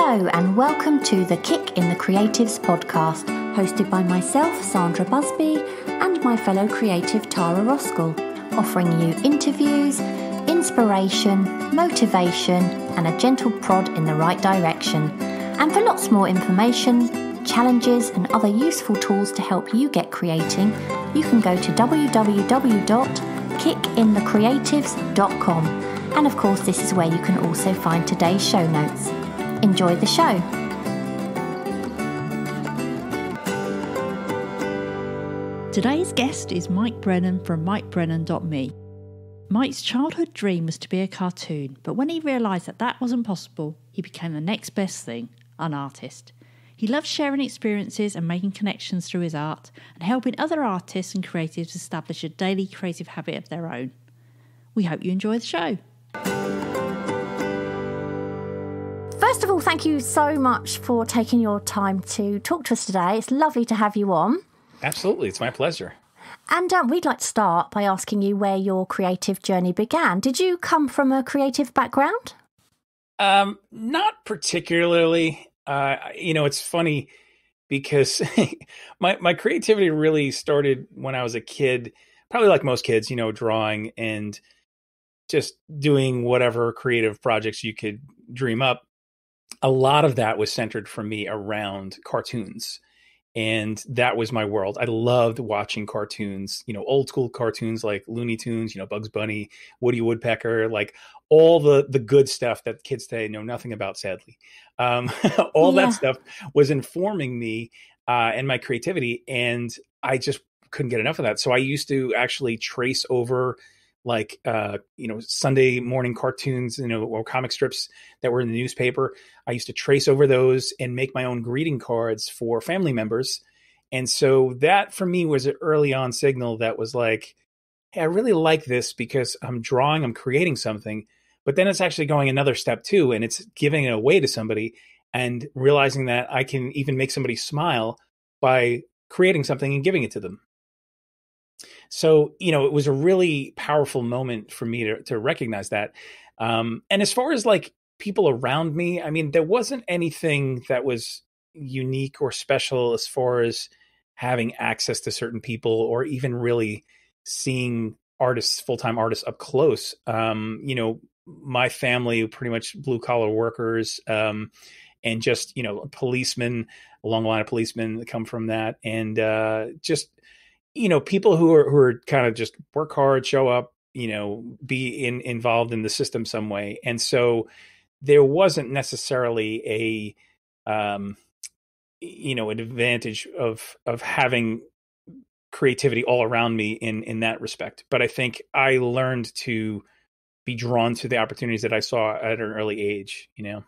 Hello, and welcome to the Kick in the Creatives podcast, hosted by myself, Sandra Busby, and my fellow creative, Tara Roskell, offering you interviews, inspiration, motivation, and a gentle prod in the right direction. And for lots more information, challenges, and other useful tools to help you get creating, you can go to www.kickinthecreatives.com. And of course, this is where you can also find today's show notes. Enjoy the show. Today's guest is Mike Brennan from MikeBrennan.me. Mike's childhood dream was to be a cartoon, but when he realised that that wasn't possible, he became the next best thing an artist. He loves sharing experiences and making connections through his art and helping other artists and creatives establish a daily creative habit of their own. We hope you enjoy the show. First of all, thank you so much for taking your time to talk to us today. It's lovely to have you on. Absolutely, it's my pleasure. And um, we'd like to start by asking you where your creative journey began. Did you come from a creative background? Um, not particularly. Uh, you know, it's funny because my my creativity really started when I was a kid, probably like most kids, you know, drawing and just doing whatever creative projects you could dream up. A lot of that was centered for me around cartoons and that was my world. I loved watching cartoons, you know, old school cartoons like Looney Tunes, you know, Bugs Bunny, Woody Woodpecker, like all the the good stuff that kids today know nothing about, sadly. Um, all yeah. that stuff was informing me uh, and my creativity, and I just couldn't get enough of that. So I used to actually trace over like uh, you know Sunday morning cartoons, you know, or comic strips that were in the newspaper. I used to trace over those and make my own greeting cards for family members. And so that for me was an early on signal that was like, hey, I really like this because I'm drawing, I'm creating something, but then it's actually going another step too, and it's giving it away to somebody and realizing that I can even make somebody smile by creating something and giving it to them. So, you know, it was a really powerful moment for me to, to recognize that. Um, and as far as like people around me, I mean, there wasn't anything that was unique or special as far as having access to certain people or even really seeing artists, full time artists up close. Um, you know, my family, pretty much blue collar workers, um, and just, you know, policemen, a long line of policemen that come from that. And uh, just, you know, people who are who are kind of just work hard, show up, you know, be in involved in the system some way. And so there wasn't necessarily a um you know, an advantage of of having creativity all around me in in that respect. But I think I learned to be drawn to the opportunities that I saw at an early age, you know.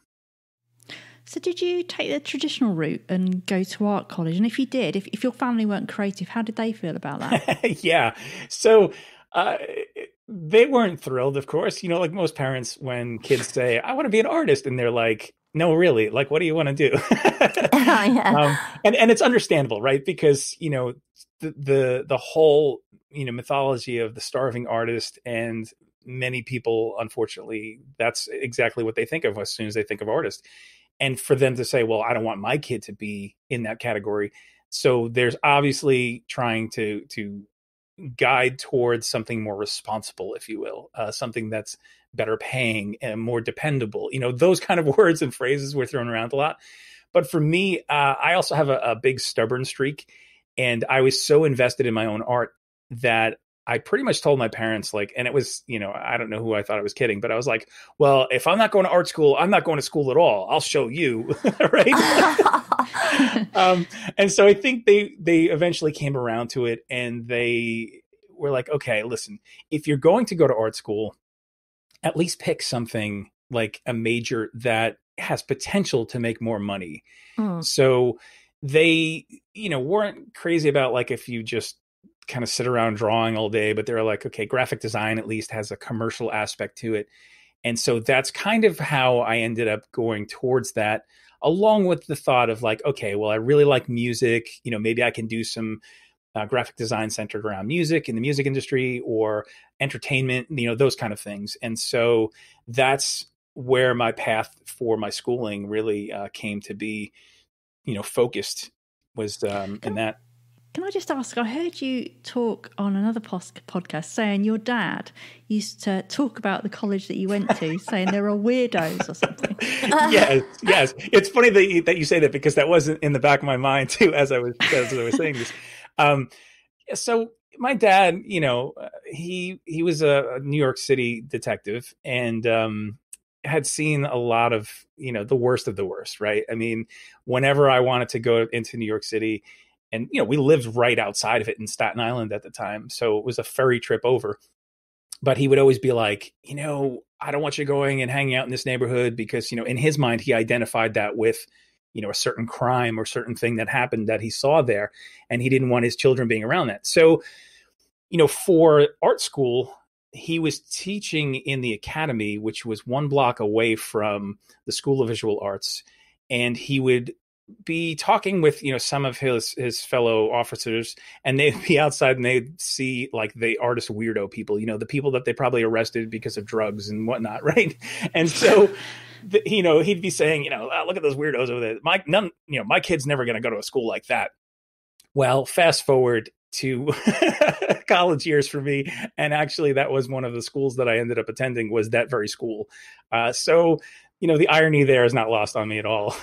So, did you take the traditional route and go to art college? And if you did, if, if your family weren't creative, how did they feel about that? yeah. So, uh, they weren't thrilled, of course. You know, like most parents, when kids say, I want to be an artist, and they're like, no, really, like, what do you want to do? oh, yeah. um, and, and it's understandable, right? Because, you know, the, the, the whole, you know, mythology of the starving artist and many people, unfortunately, that's exactly what they think of as soon as they think of artist and for them to say well i don't want my kid to be in that category. So there's obviously trying to to guide towards something more responsible if you will uh, something that's better paying and more dependable you know those kind of words and phrases were thrown around a lot. But for me uh, i also have a, a big stubborn streak and i was so invested in my own art that I pretty much told my parents, like, and it was, you know, I don't know who I thought I was kidding, but I was like, well, if I'm not going to art school, I'm not going to school at all. I'll show you. right. um, and so I think they, they eventually came around to it and they were like, okay, listen, if you're going to go to art school, at least pick something like a major that has potential to make more money. Mm. So they, you know, weren't crazy about like if you just kind of sit around drawing all day, but they're like, okay, graphic design at least has a commercial aspect to it. And so that's kind of how I ended up going towards that, along with the thought of like, okay, well, I really like music. You know, maybe I can do some uh, graphic design centered around music in the music industry or entertainment, you know, those kind of things. And so that's where my path for my schooling really uh, came to be, you know, focused was um, in that. Can I just ask? I heard you talk on another podcast saying your dad used to talk about the college that you went to, saying there are weirdos or something. yes, yes. It's funny that you, that you say that because that wasn't in the back of my mind too as I was as I was saying this. Um, so my dad, you know, uh, he he was a, New York City detective and um, had seen a lot of you know the worst of the worst. Right. I mean, whenever I wanted to go into New York City and you know we lived right outside of it in Staten Island at the time, so it was a ferry trip over. But he would always be like, you know, I don't want you going and hanging out in this neighborhood because you know in his mind he identified that with you know a certain crime or certain thing that happened that he saw there, and he didn't want his children being around that. So, you know, for art school, he was teaching in the academy, which was one block away from the School of Visual Arts, and he would be talking with you know some of his his fellow officers and they'd be outside and they'd see like the artist weirdo people you know the people that they probably arrested because of drugs and whatnot right? And so the, you know he'd be saying you know oh, look at those weirdos over there. My none you know my kid's never going to go to a school like that. Well fast forward to college years for me and actually that was one of the schools that i ended up attending was that very school. Uh, so you know the irony there is not lost on me at all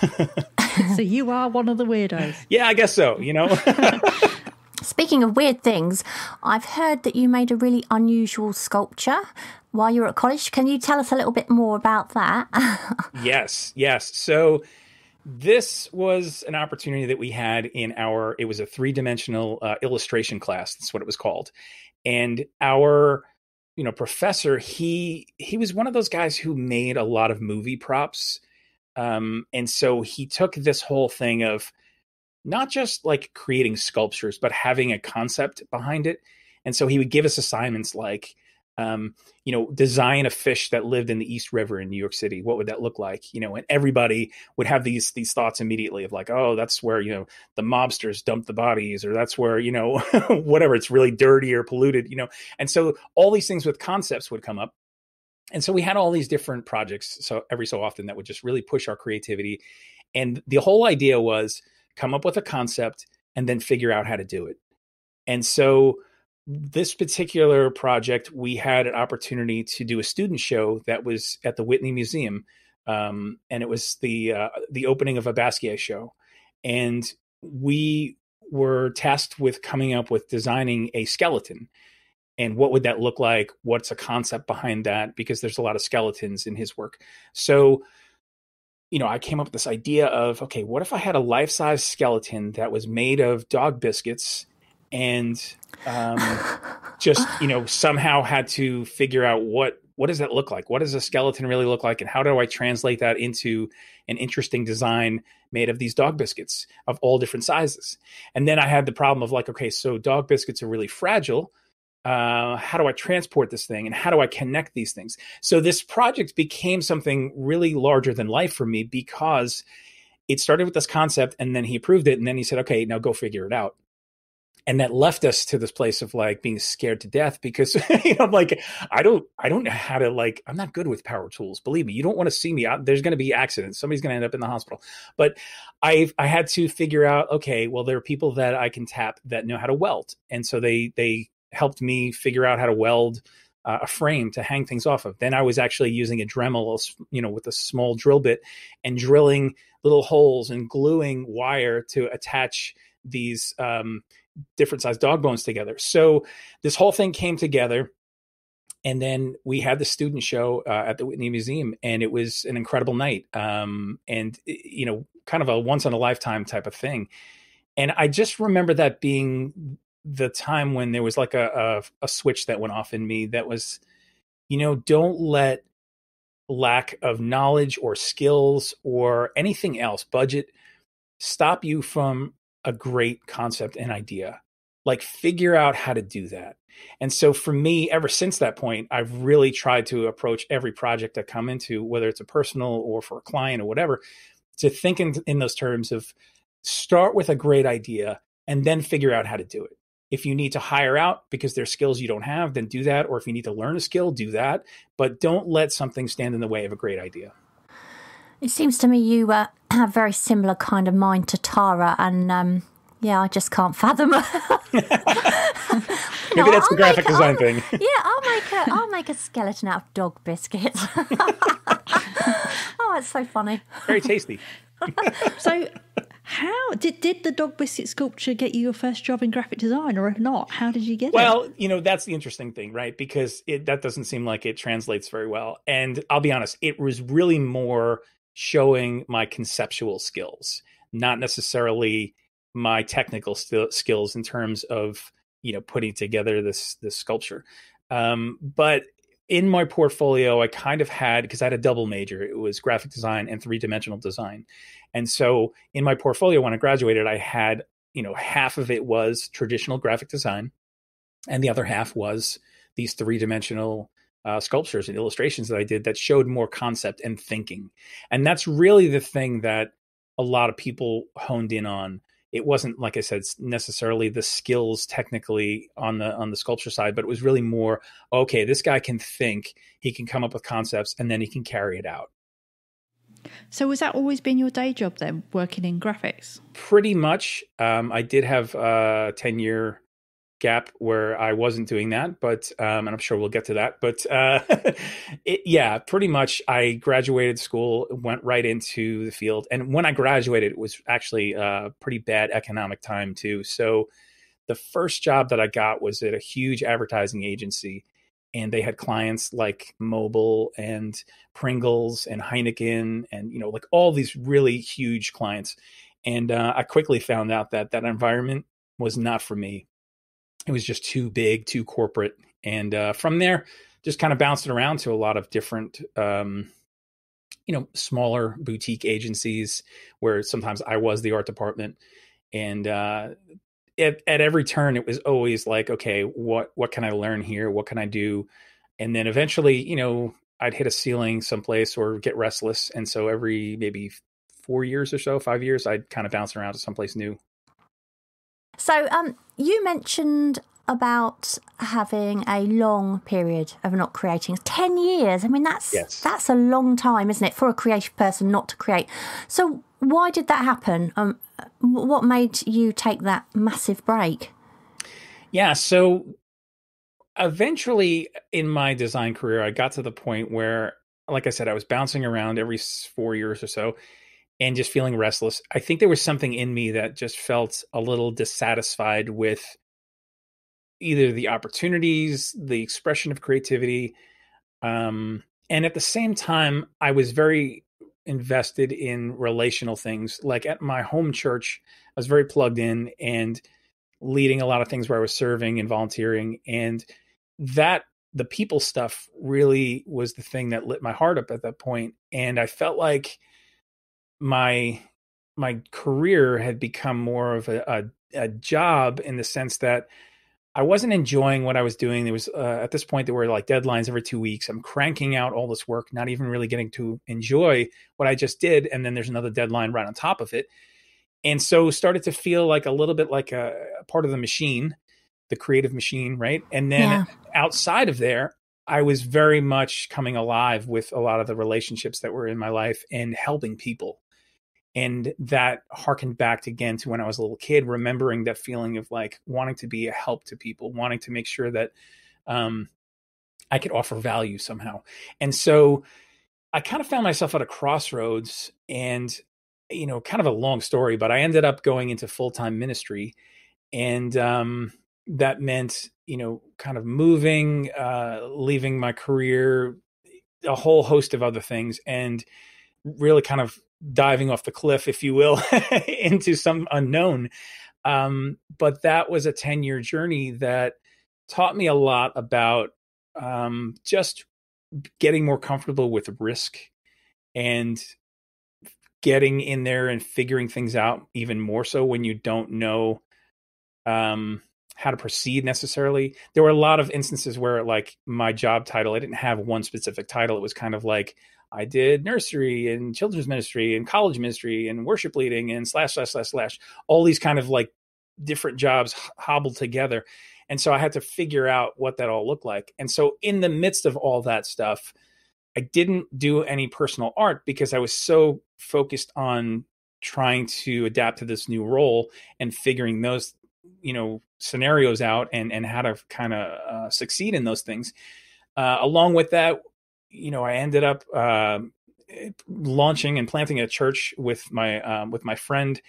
so you are one of the weirdos. Yeah, I guess so, you know. Speaking of weird things, I've heard that you made a really unusual sculpture while you were at college. Can you tell us a little bit more about that? yes, yes. So this was an opportunity that we had in our it was a three-dimensional uh, illustration class that's what it was called and our you know professor he he was one of those guys who made a lot of movie props um, and so he took this whole thing of not just like creating sculptures, but having a concept behind it. And so he would give us assignments like, um, you know, design a fish that lived in the East River in New York City. What would that look like? You know, and everybody would have these these thoughts immediately of like, oh, that's where you know the mobsters dump the bodies, or that's where you know whatever it's really dirty or polluted. You know, and so all these things with concepts would come up, and so we had all these different projects so every so often that would just really push our creativity and the whole idea was come up with a concept and then figure out how to do it and so this particular project we had an opportunity to do a student show that was at the whitney museum um, and it was the uh, the opening of a basquiat show. And we were tasked with coming up with designing a skeleton. And what would that look like? What's a concept behind that? Because there's a lot of skeletons in his work. So you know i came up with this idea of okay what if i had a life-size skeleton that was made of dog biscuits and um, just you know somehow had to figure out what what does that look like what does a skeleton really look like and how do i translate that into an interesting design made of these dog biscuits of all different sizes and then i had the problem of like okay so dog biscuits are really fragile uh, how do I transport this thing and how do I connect these things? So this project became something really larger than life for me because it started with this concept and then he approved it and then he said, okay, now go figure it out. And that left us to this place of like being scared to death because you know, I'm like, I don't, I don't know how to like, I'm not good with power tools. Believe me, you don't want to see me out. There's going to be accidents. Somebody's going to end up in the hospital. But I, I had to figure out, okay, well, there are people that I can tap that know how to weld, and so they, they helped me figure out how to weld uh, a frame to hang things off of. Then I was actually using a Dremel, you know, with a small drill bit and drilling little holes and gluing wire to attach these um, different sized dog bones together. So this whole thing came together. And then we had the student show uh, at the Whitney Museum, and it was an incredible night. Um, and, you know, kind of a once in a lifetime type of thing. And I just remember that being the time when there was like a, a, a switch that went off in me that was, you know, don't let lack of knowledge or skills or anything else, budget, stop you from a great concept and idea. Like figure out how to do that. And so for me, ever since that point, I've really tried to approach every project I come into, whether it's a personal or for a client or whatever, to think in, in those terms of start with a great idea and then figure out how to do it if you need to hire out because there's skills you don't have, then do that. Or if you need to learn a skill, do that. But don't let something stand in the way of a great idea. It seems to me you uh, have very similar kind of mind to Tara, and um, yeah, I just can't fathom. Maybe no, that's I'll the graphic a, design I'll, thing. yeah, I'll make a I'll make a skeleton out of dog biscuits. oh, it's so funny. Very tasty. so how did did the dog biscuit sculpture get you your first job in graphic design, or if not, how did you get well, it? Well, you know that's the interesting thing, right? Because it, that doesn't seem like it translates very well. And I'll be honest, it was really more showing my conceptual skills, not necessarily my technical st- skills in terms of you know putting together this this sculpture. Um, but in my portfolio, I kind of had because I had a double major. It was graphic design and three dimensional design, and so in my portfolio when I graduated, I had you know half of it was traditional graphic design, and the other half was these three dimensional uh, sculptures and illustrations that I did that showed more concept and thinking, and that's really the thing that a lot of people honed in on it wasn't like I said necessarily the skills technically on the on the sculpture side, but it was really more okay. This guy can think, he can come up with concepts, and then he can carry it out. So, was that always been your day job then, working in graphics? Pretty much. Um, I did have a ten year gap where I wasn't doing that, but um, and I'm sure we'll get to that. But uh, it, yeah, pretty much. I graduated school, went right into the field, and when I graduated, it was actually a pretty bad economic time too. So the first job that I got was at a huge advertising agency. And they had clients like Mobil and Pringles and Heineken and you know like all these really huge clients. And uh, I quickly found out that that environment was not for me it was just too big, too corporate. And uh, from there, just kind of bounced around to a lot of different, um, you know, smaller boutique agencies where sometimes I was the art department. And uh, at, at every turn, it was always like, okay, what what can I learn here? What can I do? And then eventually, you know, I'd hit a ceiling someplace or get restless. And so every maybe four years or so, five years, I'd kind of bounce around to someplace new. So, um, you mentioned about having a long period of not creating. 10 years? I mean that's yes. that's a long time isn't it for a creative person not to create? So why did that happen? Um, what made you take that massive break? Yeah so eventually in my design career i got to the point where like i said i was bouncing around every four years or so and just feeling restless. I think there was something in me that just felt a little dissatisfied with either the opportunities, the expression of creativity. Um, and at the same time, I was very invested in relational things. Like at my home church, I was very plugged in and leading a lot of things where I was serving and volunteering. And that the people stuff really was the thing that lit my heart up at that point. And I felt like my my career had become more of a, a, a job in the sense that I wasn't enjoying what I was doing. There was uh, at this point there were like deadlines every two weeks. I'm cranking out all this work, not even really getting to enjoy what I just did, and then there's another deadline right on top of it, and so started to feel like a little bit like a, a part of the machine, the creative machine, right? And then yeah. outside of there, I was very much coming alive with a lot of the relationships that were in my life and helping people and that harkened back again to when I was a little kid, remembering that feeling of like wanting to be a help to people, wanting to make sure that um, I could offer value somehow. And so I kind of found myself at a crossroads and, you know, kind of a long story, but I ended up going into full time ministry. And um, that meant, you know, kind of moving, uh, leaving my career, a whole host of other things, and really kind of diving off the cliff, if you will, into some unknown. Um, but that was a 10 year journey that taught me a lot about um, just getting more comfortable with risk and getting in there and figuring things out even more so when you don't know um, how to proceed necessarily. There were a lot of instances where, like, my job title, I didn't have one specific title. It was kind of like, I did nursery and children's ministry and college ministry and worship leading and slash slash slash slash all these kind of like different jobs hobbled together. And so I had to figure out what that all looked like. And so in the midst of all that stuff, I didn't do any personal art because I was so focused on trying to adapt to this new role and figuring those you know scenarios out and and how to kind of uh, succeed in those things uh, along with that you know i ended up uh, launching and planting a church with my um, with my friend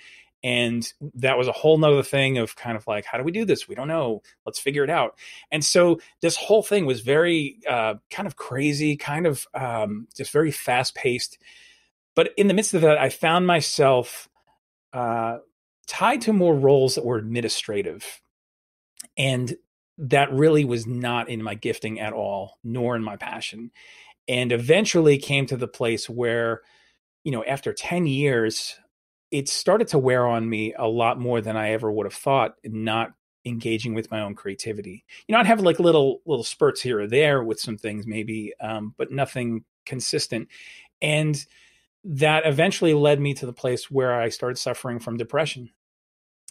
and that was a whole nother thing of kind of like how do we do this? We don't know. Let's figure it out. And so this whole thing was very uh, kind of crazy kind of um, just very fast paced but in the midst of that i found myself uh, tied to more roles that were administrative. And that really was not in my gifting at all nor in my passion and eventually came to the place where you know after 10 years it started to wear on me a lot more than I ever would have thought, not engaging with my own creativity. You know, I'd have like little little spurts here or there with some things maybe, um, but nothing consistent. And that eventually led me to the place where I started suffering from depression.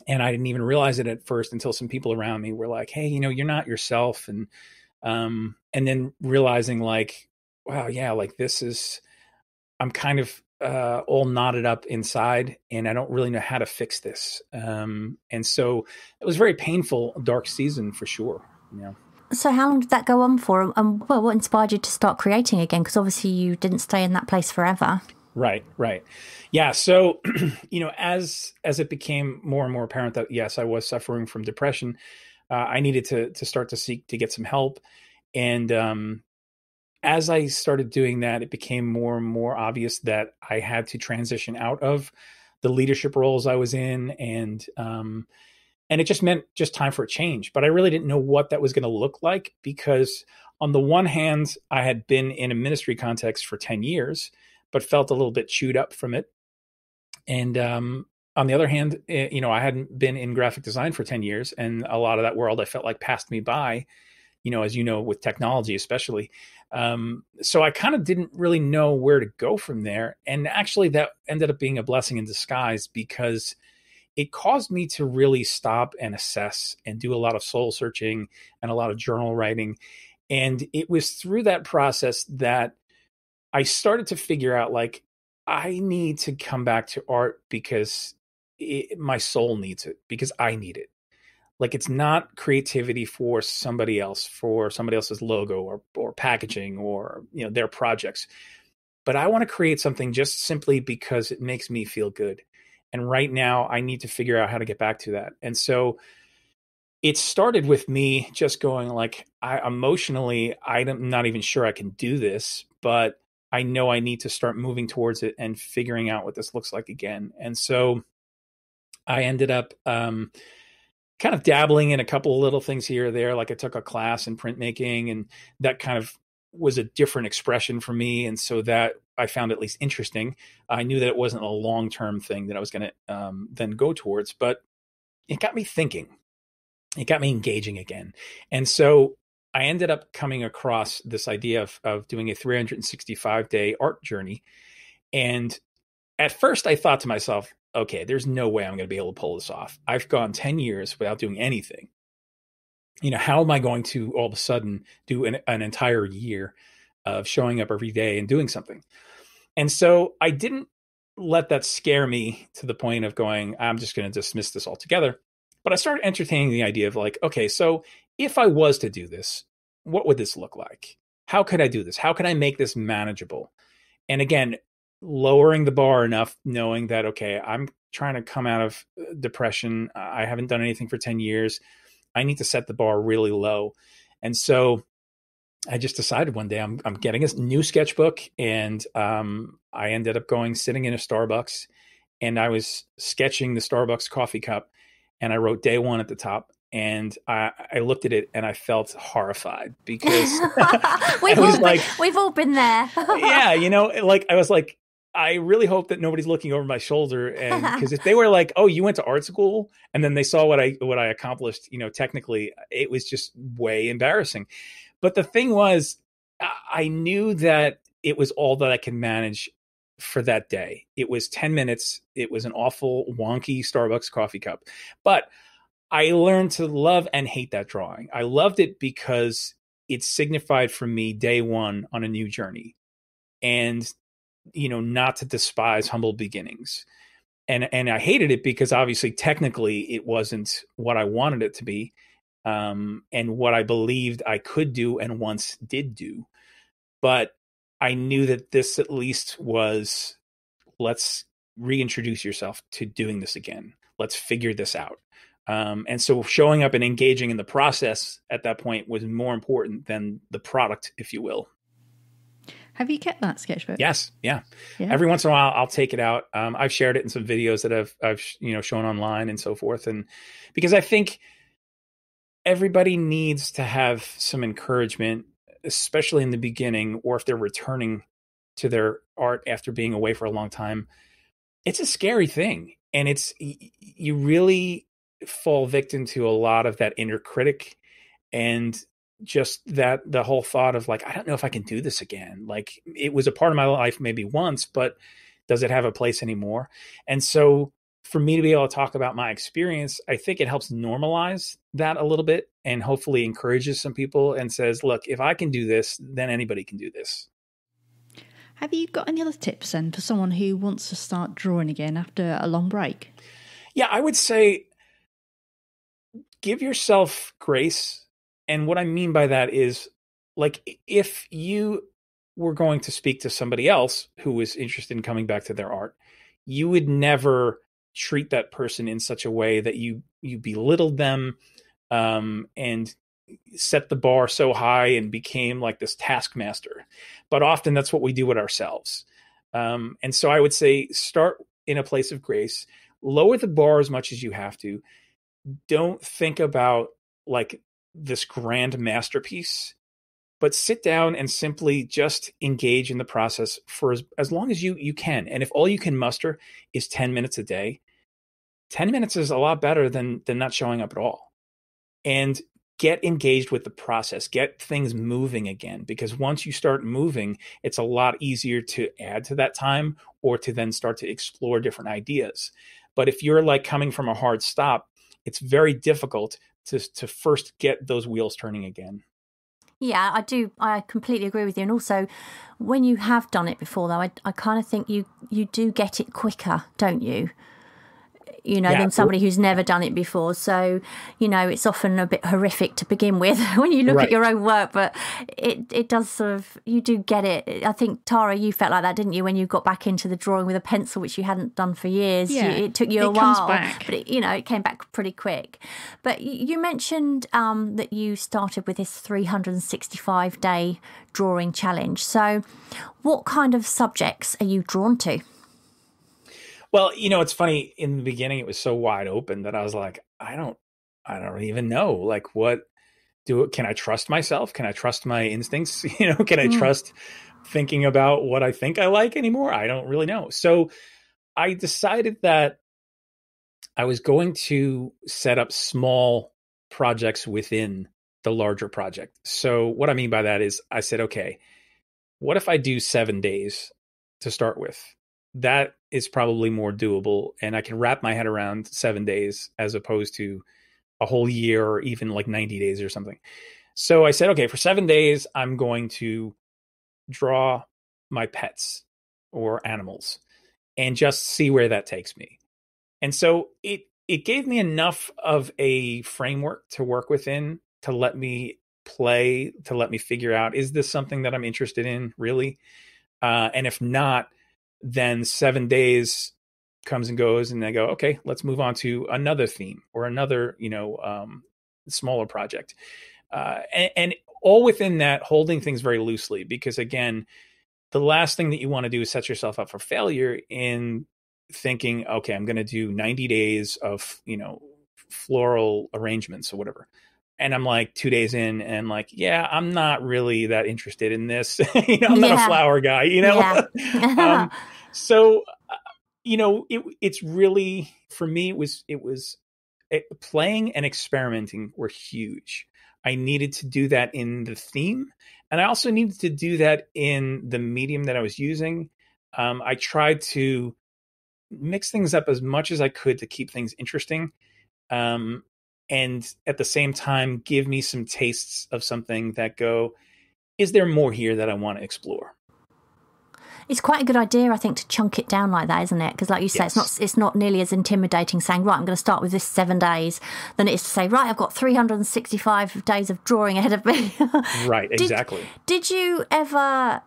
And I didn't even realize it at first until some people around me were like, "Hey, you know, you're not yourself," and um, and then realizing like, wow, yeah, like this is, I'm kind of uh, all knotted up inside, and I don't really know how to fix this. Um, and so it was very painful, dark season for sure. Yeah. So how long did that go on for? And well, what inspired you to start creating again? Because obviously you didn't stay in that place forever. Right, right. Yeah. So, you know, as as it became more and more apparent that yes, I was suffering from depression, uh, I needed to to start to seek to get some help, and um, as I started doing that, it became more and more obvious that I had to transition out of the leadership roles I was in, and um, and it just meant just time for a change. But I really didn't know what that was going to look like because, on the one hand, I had been in a ministry context for ten years, but felt a little bit chewed up from it, and um, on the other hand, eh, you know, I hadn't been in graphic design for ten years, and a lot of that world I felt like passed me by. You know, as you know, with technology, especially. Um, so I kind of didn't really know where to go from there. And actually, that ended up being a blessing in disguise because it caused me to really stop and assess and do a lot of soul searching and a lot of journal writing. And it was through that process that I started to figure out like, I need to come back to art because it, my soul needs it, because I need it like it's not creativity for somebody else for somebody else's logo or or packaging or you know their projects. But i want to create something just simply because it makes me feel good. And right now i need to figure out how to get back to that. And so it started with me just going like i emotionally i'm not even sure i can do this but i know i need to start moving towards it and figuring out what this looks like again. And so i ended up um, kind of dabbling in a couple of little things here or there. Like I took a class in printmaking, and that kind of was a different expression for me. And so that I found at least interesting. I knew that it wasn't a long term thing that I was going to um, then go towards, but it got me thinking. It got me engaging again. And so I ended up coming across this idea of, of doing a 365 day art journey. And at first, I thought to myself, okay, there's no way I'm going to be able to pull this off. I've gone 10 years without doing anything. You know, how am I going to all of a sudden do an, an entire year of showing up every day and doing something? And so I didn't let that scare me to the point of going, I'm just going to dismiss this altogether. But I started entertaining the idea of like, okay, so if I was to do this, what would this look like? How could I do this? How can I make this manageable? And again, lowering the bar enough, knowing that, okay, I'm trying to come out of uh, depression. I haven't done anything for 10 years. I need to set the bar really low. And so I just decided one day I'm, I'm getting a new sketchbook. And um, I ended up going sitting in a Starbucks and I was sketching the Starbucks coffee cup and I wrote day one at the top and I, I, looked at it and I felt horrified because we've all been, like, we've all been there. yeah, you know, like I was like, I really hope that nobody's looking over my shoulder, and because if they were like, "Oh, you went to art school," and then they saw what I what I accomplished, you know, technically, it was just way embarrassing. But the thing was, I knew that it was all that I could manage for that day. It was ten minutes. It was an awful wonky Starbucks coffee cup, but I learned to love and hate that drawing. I loved it because it signified for me day one on a new journey and you know not to despise humble beginnings. And and i hated it because obviously technically it wasn't what i wanted it to be um, and what i believed i could do and once did do. But i knew that this at least was let's reintroduce yourself to doing this again. Let's figure this out. Um, and so showing up and engaging in the process at that point was more important than the product, if you will. Have you kept that sketchbook? Yes, yeah. yeah. Every once in a while, I'll take it out. Um, I've shared it in some videos that I've I've you know shown online and so forth, and because I think everybody needs to have some encouragement, especially in the beginning, or if they're returning to their art after being away for a long time. It's a scary thing, and it's you really fall victim to a lot of that inner critic and just that the whole thought of like i don't know if i can do this again. Like it was a part of my life maybe once but does it have a place anymore? And so for me to be able to talk about my experience i think it helps normalize that a little bit and hopefully encourages some people and says look if i can do this then anybody can do this. Have you got any other tips then for someone who wants to start drawing again after a long break? Yeah i would say give yourself grace. And what I mean by that is like if you were going to speak to somebody else who was interested in coming back to their art, you would never treat that person in such a way that you you belittled them um, and set the bar so high and became like this taskmaster. But often that's what we do with ourselves. Um, and so I would say start in a place of grace, lower the bar as much as you have to, don't think about like this grand masterpiece but sit down and simply just engage in the process for as, as long as you you can. And if all you can muster is 10 minutes a day 10 minutes is a lot better than than not showing up at all. And get engaged with the process. Get things moving again because once you start moving it's a lot easier to add to that time or to then start to explore different ideas. But if you're like coming from a hard stop it's very difficult to to first get those wheels turning again. Yeah, I do. I completely agree with you. And also, when you have done it before, though, I, I kind of think you you do get it quicker, don't you? You know, yeah. than somebody who's never done it before. So, you know, it's often a bit horrific to begin with when you look right. at your own work, but it it does sort of you do get it. I think Tara, you felt like that, didn't you, when you got back into the drawing with a pencil, which you hadn't done for years. Yeah, it took you a while, but it, you know, it came back pretty quick. But you mentioned um, that you started with this 365 day drawing challenge. So, what kind of subjects are you drawn to? Well, you know, it's funny. In the beginning, it was so wide open that I was like, I don't, I don't even know. Like, what do? Can I trust myself? Can I trust my instincts? You know, can I mm. trust thinking about what I think I like anymore? I don't really know. So, I decided that I was going to set up small projects within the larger project. So, what I mean by that is, I said, okay, what if I do seven days to start with? That is probably more doable and i can wrap my head around seven days as opposed to a whole year or even like 90 days or something. So i said okay for seven days i'm going to draw my pets or animals and just see where that takes me. And so it it gave me enough of a framework to work within to let me play to let me figure out is this something that i'm interested in really? Uh, and if not then seven days comes and goes and they go okay let's move on to another theme or another you know um, smaller project. Uh, and, and all within that holding things very loosely because again the last thing that you want to do is set yourself up for failure in thinking okay i'm going to do 90 days of you know floral arrangements or whatever and i'm like two days in and like yeah i'm not really that interested in this. You know i'm yeah. not a flower guy you know? Yeah. um, so uh, you know it, it's really for me it was it was it, playing and experimenting were huge. I needed to do that in the theme and i also needed to do that in the medium that i was using. Um, i tried to mix things up as much as i could to keep things interesting. Um, and at the same time give me some tastes of something that go is there more here that I want to explore? It's quite a good idea, I think, to chunk it down like that, isn't it? Because, like you say, yes. it's not it's not nearly as intimidating saying, "Right, I'm going to start with this seven days," than it is to say, "Right, I've got 365 days of drawing ahead of me." right, exactly. Did, did you ever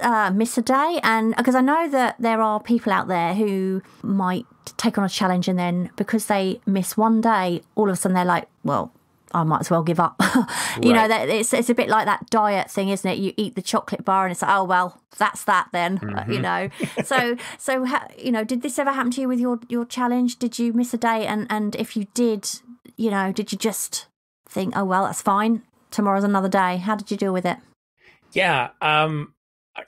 uh, miss a day? And because I know that there are people out there who might take on a challenge and then because they miss one day, all of a sudden they're like, well, I might as well give up. you right. know, it's it's a bit like that diet thing, isn't it? You eat the chocolate bar and it's like, oh well, that's that then. Mm-hmm. You know, so so you know, did this ever happen to you with your your challenge? Did you miss a day? And and if you did, you know, did you just think, oh well, that's fine. Tomorrow's another day. How did you deal with it? Yeah, um,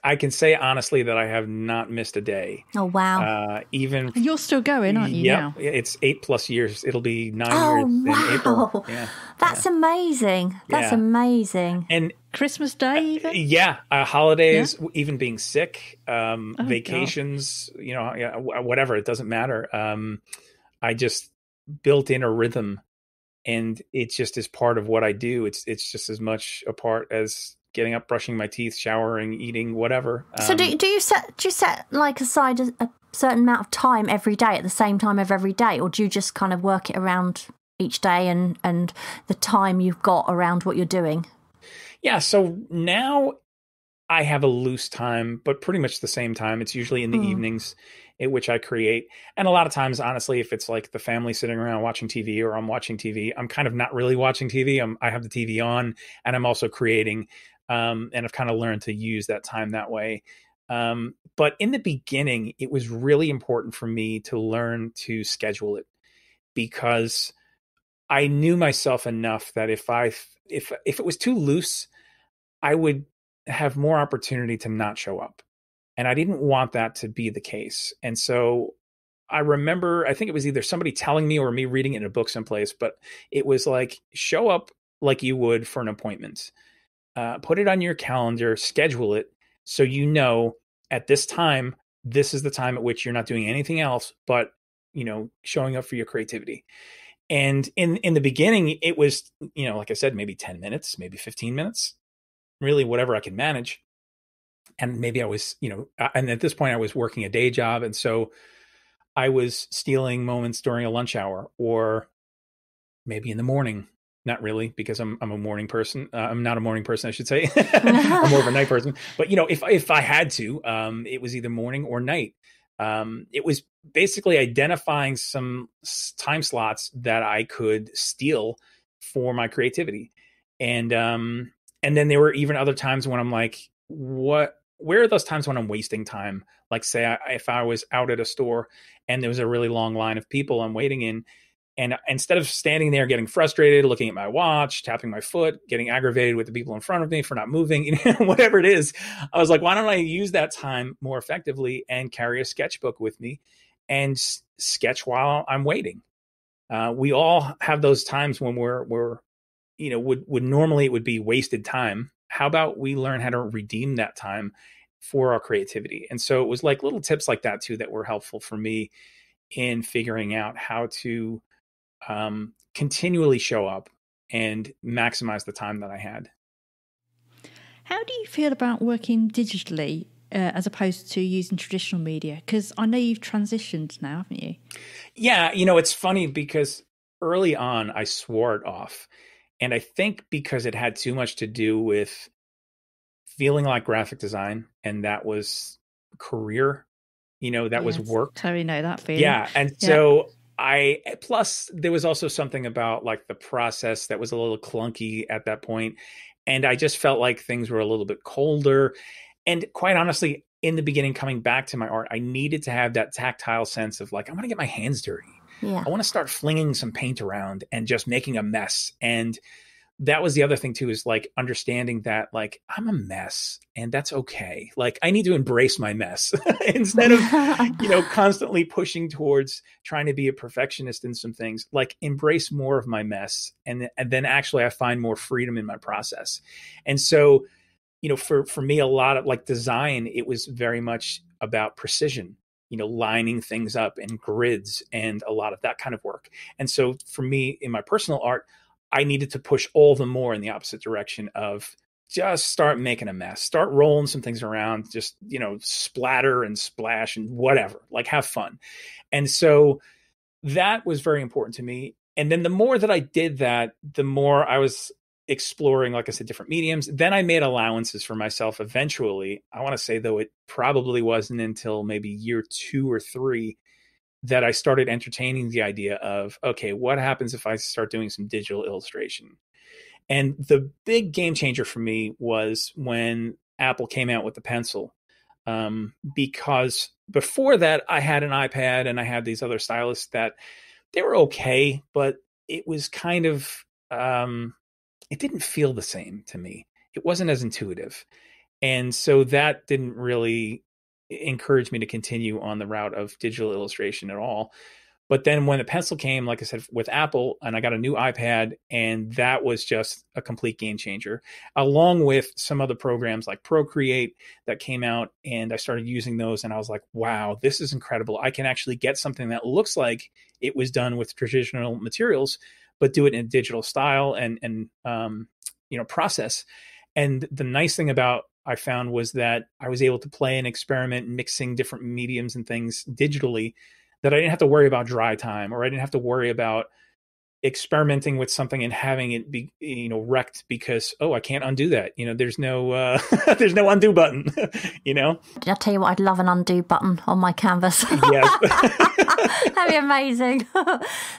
I can say honestly that I have not missed a day. Oh wow! Uh, even you're still going, aren't you? Yeah, it's eight plus years. It'll be nine oh, years wow. in April. Yeah, that's yeah. amazing. That's yeah. amazing. And Christmas Day, uh, yeah, uh, holidays, yeah. even being sick, um, oh, vacations, God. you know, whatever. It doesn't matter. Um, I just built in a rhythm, and it just is part of what I do. It's it's just as much a part as getting up, brushing my teeth, showering, eating, whatever. Um, so do um, do you set do you set like aside a, a, certain amount of time every day at the same time of every day, or do you just kind of work it around each day and and the time you've got around what you're doing? Yeah. So now I have a loose time, but pretty much the same time. It's usually in the mm. evenings at which I create. And a lot of times, honestly, if it's like the family sitting around watching TV or I'm watching TV, I'm kind of not really watching TV. I'm, I have the TV on and I'm also creating um, and I've kind of learned to use that time that way. Um, but in the beginning, it was really important for me to learn to schedule it because I knew myself enough that if I if if it was too loose, I would have more opportunity to not show up. And I didn't want that to be the case. And so I remember, I think it was either somebody telling me or me reading it in a book someplace, but it was like, show up like you would for an appointment uh, put it on your calendar, schedule it so you know at this time, this is the time at which you're not doing anything else but, you know, showing up for your creativity. And in in the beginning, it was, you know, like I said, maybe 10 minutes, maybe 15 minutes, really whatever I could manage. And maybe I was, you know, and at this point I was working a day job. And so I was stealing moments during a lunch hour or maybe in the morning not really because I'm I'm a morning person. Uh, I'm not a morning person, I should say. I'm more of a night person. But you know, if if I had to, um, it was either morning or night. Um, it was basically identifying some time slots that I could steal for my creativity, and um, and then there were even other times when I'm like, what? Where are those times when I'm wasting time? Like, say, I, if I was out at a store and there was a really long line of people I'm waiting in and instead of standing there getting frustrated, looking at my watch, tapping my foot, getting aggravated with the people in front of me for not moving, you know, whatever it is, I was like, why don't I use that time more effectively and carry a sketchbook with me and sketch while I'm waiting? Uh, we all have those times when we're we're you know would would normally it would be wasted time. How about we learn how to redeem that time for our creativity? And so it was like little tips like that too that were helpful for me in figuring out how to um, continually show up and maximize the time that I had. How do you feel about working digitally uh, as opposed to using traditional media? Because I know you've transitioned now, haven't you? Yeah, you know, it's funny because early on I swore it off. And I think because it had too much to do with feeling like graphic design and that was career, you know, that yes, was work. Totally know that feeling. Yeah. And yeah. so I eh, plus there was also something about like the process that was a little clunky at that point and I just felt like things were a little bit colder and quite honestly in the beginning coming back to my art I needed to have that tactile sense of like I want to get my hands dirty. Yeah. I want to start flinging some paint around and just making a mess and that was the other thing too is like understanding that like i'm a mess and that's okay. Like i need to embrace my mess. Instead of you know constantly pushing towards trying to be a perfectionist in some things like embrace more of my mess and, and then actually i find more freedom in my process. And so you know for for me a lot of like design it was very much about precision you know, lining things up and grids and a lot of that kind of work. And so for me in my personal art, I needed to push all the more in the opposite direction of just start making a mess, start rolling some things around, just, you know, splatter and splash and whatever, like have fun. And so that was very important to me. And then the more that I did that, the more I was exploring, like I said, different mediums. Then I made allowances for myself eventually. I want to say, though, it probably wasn't until maybe year two or three that I started entertaining the idea of, okay, what happens if I start doing some digital illustration? And the big game changer for me was when Apple came out with the pencil. Um, because before that, I had an iPad and I had these other styluses that they were okay, but it was kind of um, it didn't feel the same to me. It wasn't as intuitive. And so that didn't really encourage me to continue on the route of digital illustration at all. But then when the pencil came, like I said, with Apple, and I got a new iPad, and that was just a complete game changer, along with some other programs like Procreate that came out. And I started using those, and I was like, wow, this is incredible. I can actually get something that looks like it was done with traditional materials, but do it in digital style and and um, you know process. And the nice thing about I found was that I was able to play and experiment mixing different mediums and things digitally that I didn't have to worry about dry time or I didn't have to worry about experimenting with something and having it be you know wrecked because oh I can't undo that. You know there's no uh there's no undo button you know? Did I tell you what I'd love an undo button on my canvas. Yes. That'd be amazing.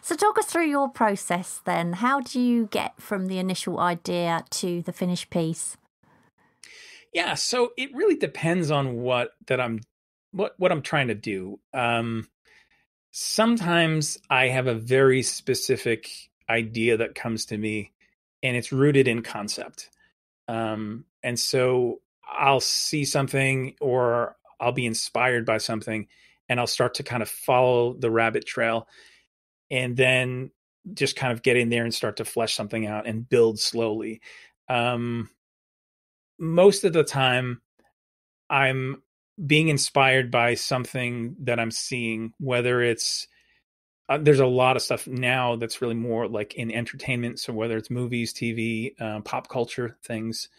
So talk us through your process then. How do you get from the initial idea to the finished piece yeah so it really depends on what that I'm what what I'm trying to do um sometimes I have a very specific idea that comes to me and it's rooted in concept. Um, and so I'll see something or I'll be inspired by something and I'll start to kind of follow the rabbit trail and then just kind of get in there and start to flesh something out and build slowly. Um, most of the time, I'm being inspired by something that I'm seeing, whether it's uh, there's a lot of stuff now that's really more like in entertainment. So whether it's movies, TV, uh, pop culture things,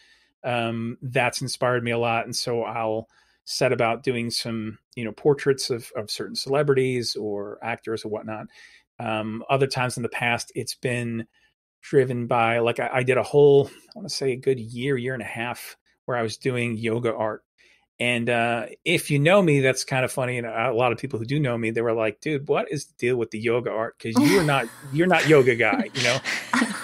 um, that's inspired me a lot. And so I'll set about doing some, you know, portraits of, of certain celebrities or actors or whatnot. Um, other times in the past, it's been driven by like I, I did a whole, I want to say a good year, year and a half where I was doing yoga art and uh, if you know me, that's kind of funny. And a lot of people who do know me, they were like, "Dude, what is the deal with the yoga art? Because you're not you're not yoga guy. You know,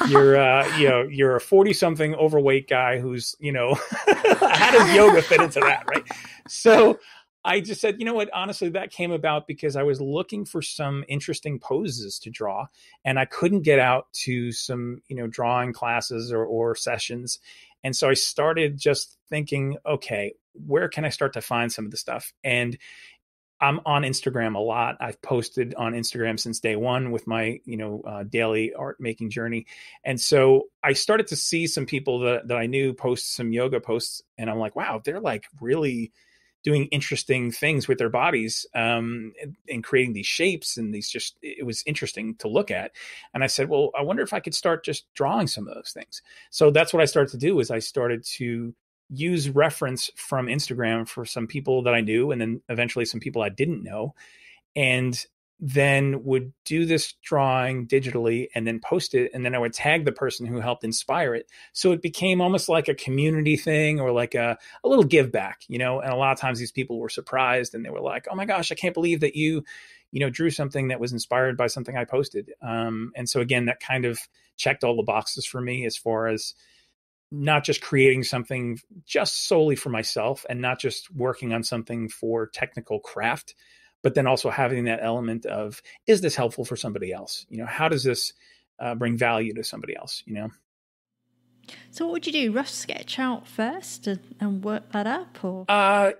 you're uh, you know you're a forty something overweight guy who's you know how does yoga fit into that, right? So I just said, you know what? Honestly, that came about because I was looking for some interesting poses to draw, and I couldn't get out to some you know drawing classes or, or sessions. And so I started just thinking, okay, where can I start to find some of the stuff? And I'm on Instagram a lot. I've posted on Instagram since day one with my, you know, uh, daily art making journey. And so I started to see some people that, that I knew post some yoga posts, and I'm like, wow, they're like really doing interesting things with their bodies um, and, and, creating these shapes and these just it was interesting to look at and i said well i wonder if i could start just drawing some of those things so that's what i started to do is i started to use reference from Instagram for some people that I knew and then eventually some people I didn't know. And then would do this drawing digitally and then post it and then i would tag the person who helped inspire it. So it became almost like a community thing or like a, a little give back you know? And a lot of times these people were surprised and they were like oh my gosh i can't believe that you you know drew something that was inspired by something i posted. Um, and so again that kind of checked all the boxes for me as far as not just creating something just solely for myself and not just working on something for technical craft but then also having that element of is this helpful for somebody else? You know how does this uh, bring value to somebody else? You know? So what would you do? Rough sketch out first and, and work that up or? Uh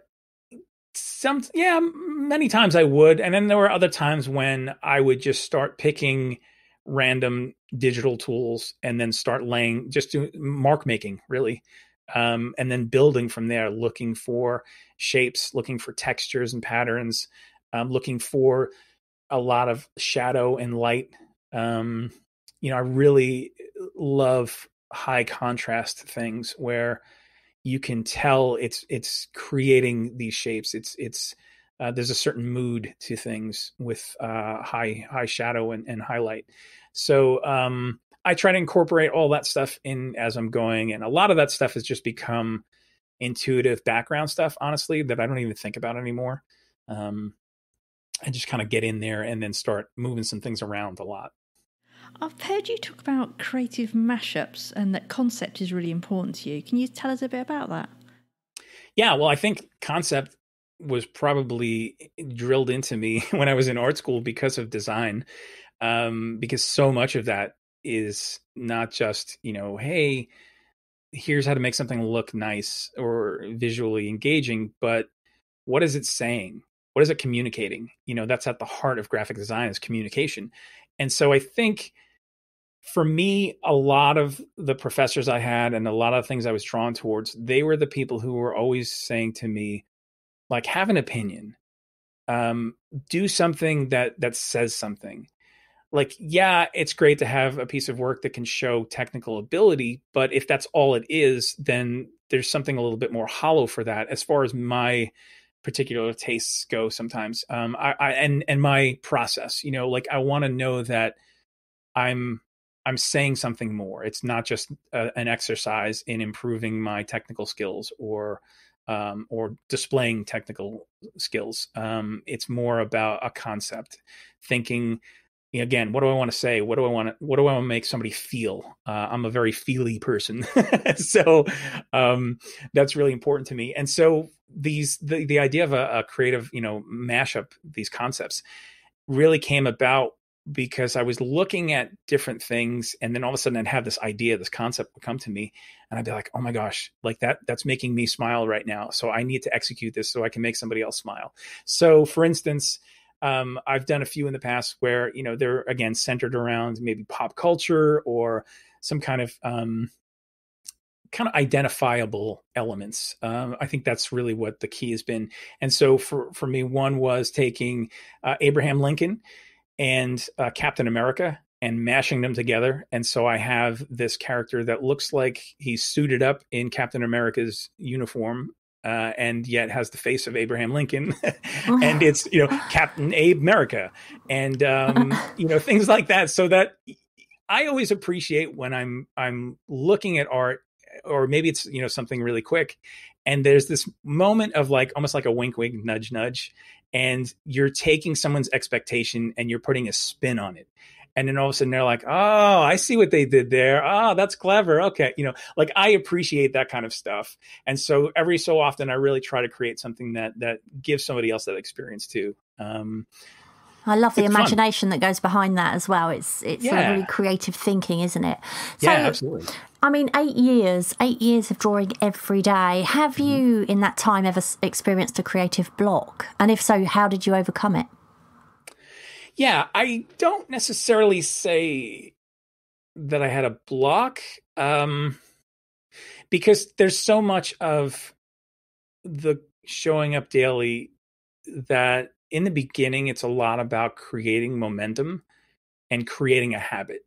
some yeah many times i would and then there were other times when i would just start picking random digital tools and then start laying just doing mark making really um, and then building from there looking for shapes looking for textures and patterns I'm looking for a lot of shadow and light. Um, you know, I really love high contrast things where you can tell it's it's creating these shapes. It's it's uh, there's a certain mood to things with uh, high high shadow and, and highlight. So um, I try to incorporate all that stuff in as I'm going, and a lot of that stuff has just become intuitive background stuff. Honestly, that I don't even think about anymore. Um, I just kind of get in there and then start moving some things around a lot. I've heard you talk about creative mashups and that concept is really important to you. Can you tell us a bit about that? Yeah, well, I think concept was probably drilled into me when I was in art school because of design. Um, because so much of that is not just, you know, hey, here's how to make something look nice or visually engaging, but what is it saying? What is it communicating? You know, that's at the heart of graphic design is communication. And so I think for me, a lot of the professors I had and a lot of things I was drawn towards, they were the people who were always saying to me, like, have an opinion, um, do something that that says something. Like, yeah, it's great to have a piece of work that can show technical ability, but if that's all it is, then there's something a little bit more hollow for that. As far as my particular tastes go, sometimes, um, I, I and and my process, you know, like I want to know that I'm I'm saying something more. It's not just a, an exercise in improving my technical skills or um, or displaying technical skills. Um, it's more about a concept, thinking. Again, what do I want to say? What do I want to? What do I want to make somebody feel? Uh, I'm a very feely person, so um, that's really important to me. And so these the the idea of a, a creative, you know, mashup these concepts really came about because I was looking at different things and then all of a sudden I'd have this idea, this concept would come to me and I'd be like, oh my gosh, like that, that's making me smile right now. So I need to execute this so I can make somebody else smile. So for instance, um, I've done a few in the past where, you know, they're again centered around maybe pop culture or some kind of, um, kind of identifiable elements. Um, I think that's really what the key has been. And so for, for me, one was taking uh, Abraham Lincoln and uh, Captain America and mashing them together. And so I have this character that looks like he's suited up in Captain America's uniform. Uh, and yet has the face of Abraham Lincoln, and it's you know Captain Abe America, and um, you know things like that. So that I always appreciate when I'm I'm looking at art, or maybe it's you know something really quick, and there's this moment of like almost like a wink wink nudge nudge and you're taking someone's expectation and you're putting a spin on it and then all of a sudden they're like oh i see what they did there oh that's clever okay you know like i appreciate that kind of stuff and so every so often i really try to create something that that gives somebody else that experience too um, I love the imagination fun. that goes behind that as well. It's it's yeah. really creative thinking, isn't it? So, yeah, absolutely. I mean, eight years, eight years of drawing every day. Have mm-hmm. you, in that time, ever experienced a creative block? And if so, how did you overcome it? Yeah, I don't necessarily say that I had a block, um, because there's so much of the showing up daily that in the beginning, it's a lot about creating momentum and creating a habit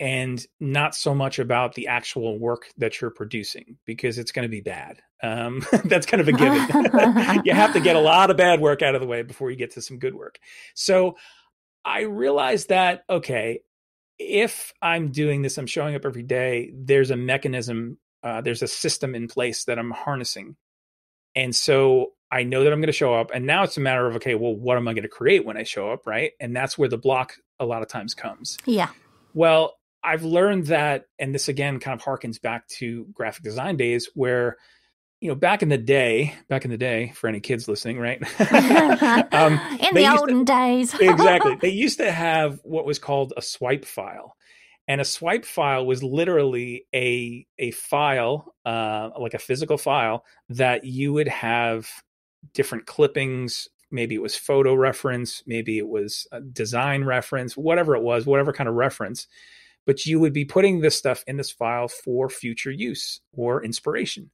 and not so much about the actual work that you're producing because it's going to be bad. Um, that's kind of a given. you have to get a lot of bad work out of the way before you get to some good work. So I realized that, okay, if I'm doing this, I'm showing up every day, there's a mechanism, uh, there's a system in place that I'm harnessing. And so I know that I'm going to show up. And now it's a matter of, okay, well, what am I going to create when I show up? Right. And that's where the block a lot of times comes. Yeah. Well, I've learned that, and this again kind of harkens back to graphic design days where, you know, back in the day, back in the day, for any kids listening, right? um, in the olden to, days. exactly. They used to have what was called a swipe file and a swipe file was literally a a file uh, like a physical file that you would have different clippings maybe it was photo reference maybe it was design reference whatever it was whatever kind of reference but you would be putting this stuff in this file for future use or inspiration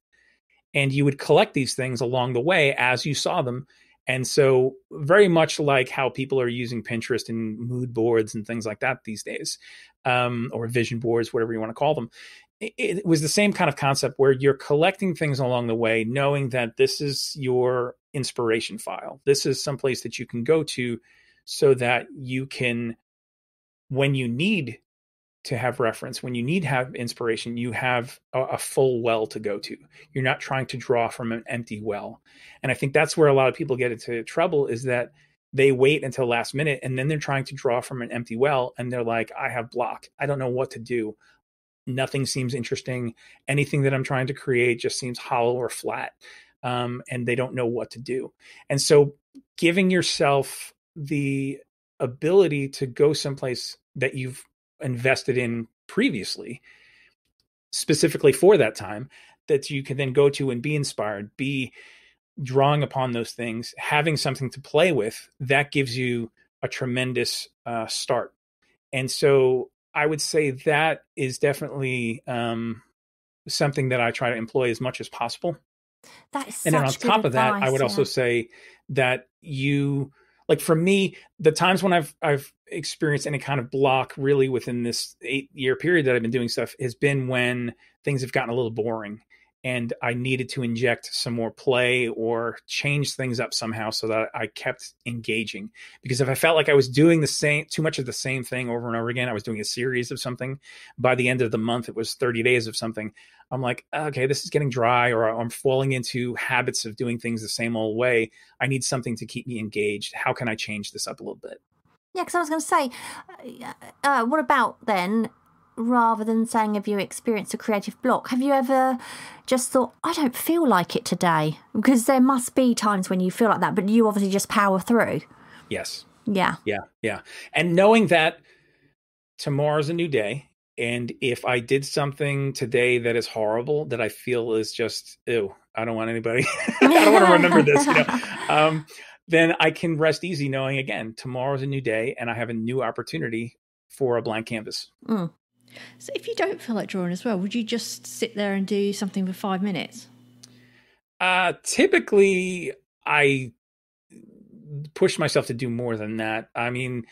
and you would collect these things along the way as you saw them And so, very much like how people are using Pinterest and mood boards and things like that these days, um, or vision boards, whatever you want to call them, it, it was the same kind of concept where you're collecting things along the way, knowing that this is your inspiration file. This is someplace that you can go to so that you can, when you need to have reference. When you need have inspiration you have a, a, full well to go to. You're not trying to draw from an empty well. And i think that's where a lot of people get into trouble is that they wait until last minute and then they're trying to draw from an empty well and they're like i have block. I don't know what to do. Nothing seems interesting. Anything that i'm trying to create just seems hollow or flat um, and they don't know what to do. And so giving yourself the ability to go someplace that you've invested in previously, specifically for that time, that you can then go to and be inspired, be drawing upon those things, having something to play with, that gives you a tremendous uh, start. And so I would say that is definitely um, something that I try to employ as much as possible. That is and then on top advice, of that, I would yeah. also say that you like for me, the times when I've I've experienced any kind of block really within this eight year period that I've been doing stuff has been when things have gotten a little boring and I needed to inject some more play or change things up somehow so that I kept engaging. Because if I felt like I was doing the same, too much of the same thing over and over again, I was doing a series of something. By the end of the month, it was 30 days of something. I'm like, okay, this is getting dry, or I'm falling into habits of doing things the same old way. I need something to keep me engaged. How can I change this up a little bit? Yeah, because I was going to say, uh, uh, what about then rather than saying have you experienced a creative block? Have you ever just thought i don't feel like it today because there must be times when you feel like that but you obviously just power through. Yes. Yeah. Yeah yeah. And knowing that tomorrow's a new day and if i did something today that is horrible that i feel is just ew i don't want anybody i don't want to remember this you know? Um, then i can rest easy knowing again tomorrow's a new day and i have a new opportunity for a blank canvas. Mm. So if you don't feel like drawing as well, would you just sit there and do something for five minutes? Uh, typically, I push myself to do more than that. I mean,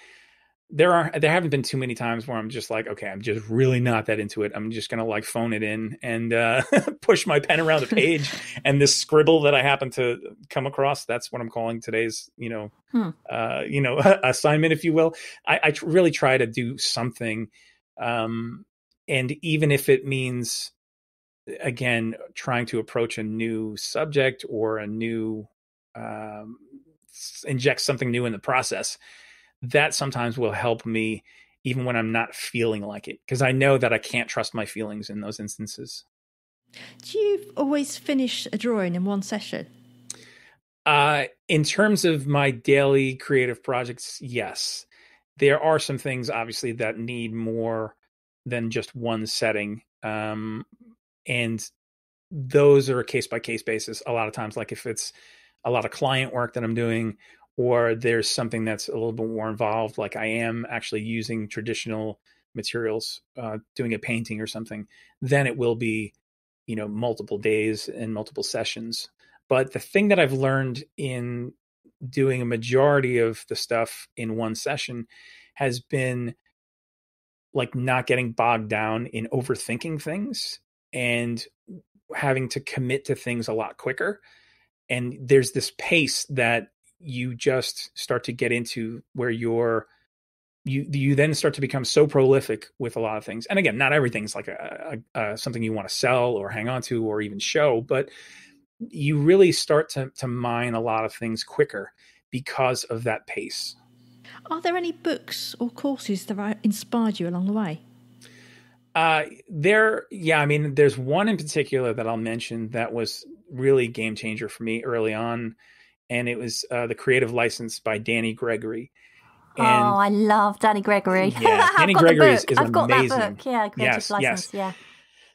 there are there haven't been too many times where I'm just like, okay, I'm just really not that into it. I'm just gonna like phone it in and uh, push my pen around the page, and this scribble that I happen to come across. That's what I'm calling today's, you know, hmm. uh, you know, assignment, if you will. I, I really try to do something um, and even if it means, again, trying to approach a new subject or a new, um, inject something new in the process, that sometimes will help me even when I'm not feeling like it, because I know that I can't trust my feelings in those instances. Do you always finish a drawing in one session? Uh, in terms of my daily creative projects, yes there are some things obviously that need more than just one setting um, and those are a case by case basis a lot of times like if it's a lot of client work that i'm doing or there's something that's a little bit more involved like i am actually using traditional materials uh, doing a painting or something then it will be you know multiple days and multiple sessions. But the thing that i've learned in doing a majority of the stuff in one session has been like not getting bogged down in overthinking things and having to commit to things a lot quicker. And there's this pace that you just start to get into where you're you you then start to become so prolific with a lot of things. And again not everything's like a, a, a something you want to sell or hang on to or even show but you really start to, to mine a lot of things quicker because of that pace. Are there any books or courses that inspired you along the way? Uh, there, yeah. I mean, there's one in particular that I'll mention that was really game changer for me early on, and it was uh, the Creative License by Danny Gregory. And, oh, I love Danny Gregory. Yeah, Danny Gregory is, is I've got amazing. that book. Yeah, Creative yes, License. Yes. Yeah.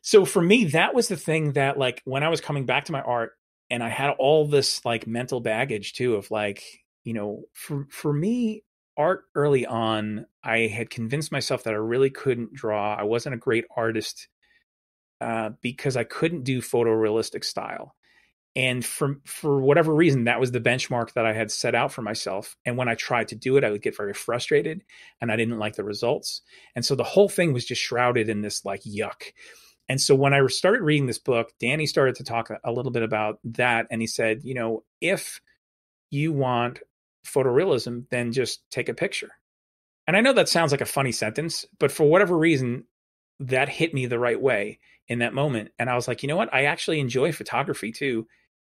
So for me, that was the thing that, like, when I was coming back to my art, and I had all this like mental baggage too of like, you know, for for me, art early on, I had convinced myself that I really couldn't draw. I wasn't a great artist uh, because I couldn't do photorealistic style. And for for whatever reason, that was the benchmark that I had set out for myself. And when I tried to do it, I would get very frustrated and I didn't like the results. And so the whole thing was just shrouded in this like yuck. And so when I started reading this book, Danny started to talk a little bit about that. And he said, you know, if you want photorealism, then just take a picture. And I know that sounds like a funny sentence, but for whatever reason, that hit me the right way in that moment. And I was like, you know what? I actually enjoy photography too.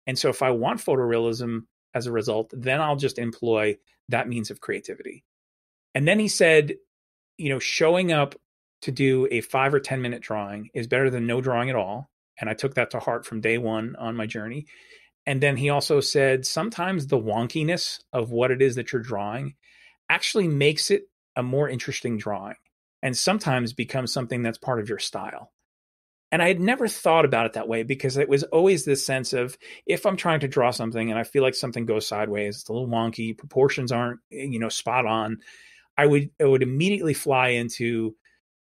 And so if I want photorealism as a result, then I'll just employ that means of creativity. And then he said, you know, showing up to do a five or 10 minute drawing is better than no drawing at all. And I took that to heart from day one on my journey. And then he also said sometimes the wonkiness of what it is that you're drawing actually makes it a more interesting drawing and sometimes becomes something that's part of your style. And I had never thought about it that way because it was always this sense of if I'm trying to draw something and I feel like something goes sideways, it's a little wonky, proportions aren't, eh, you know, spot on, I would I would immediately fly into